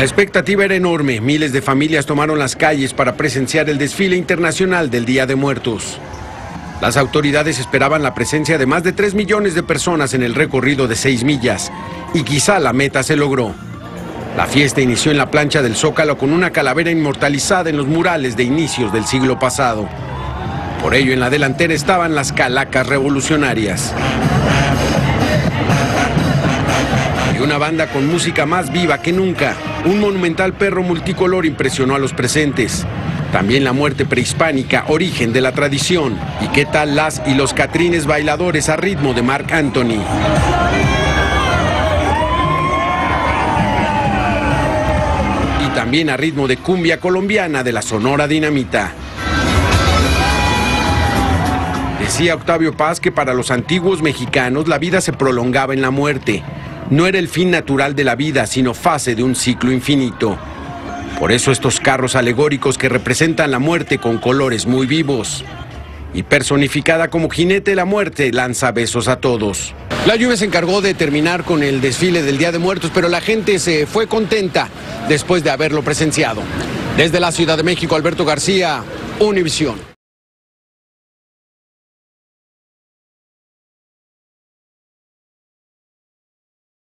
La expectativa era enorme. Miles de familias tomaron las calles para presenciar el desfile internacional del Día de Muertos. Las autoridades esperaban la presencia de más de 3 millones de personas en el recorrido de 6 millas y quizá la meta se logró. La fiesta inició en la plancha del Zócalo con una calavera inmortalizada en los murales de inicios del siglo pasado. Por ello, en la delantera estaban las calacas revolucionarias. Una banda con música más viva que nunca. Un monumental perro multicolor impresionó a los presentes. También la muerte prehispánica, origen de la tradición. ¿Y qué tal las y los catrines bailadores a ritmo de Mark Anthony? Y también a ritmo de cumbia colombiana de la Sonora Dinamita. Decía Octavio Paz que para los antiguos mexicanos la vida se prolongaba en la muerte. No era el fin natural de la vida, sino fase de un ciclo infinito. Por eso estos carros alegóricos que representan la muerte con colores muy vivos. Y personificada como jinete la muerte, lanza besos a todos. La lluvia se encargó de terminar con el desfile del Día de Muertos, pero la gente se fue contenta después de haberlo presenciado. Desde la Ciudad de México, Alberto García, Univisión.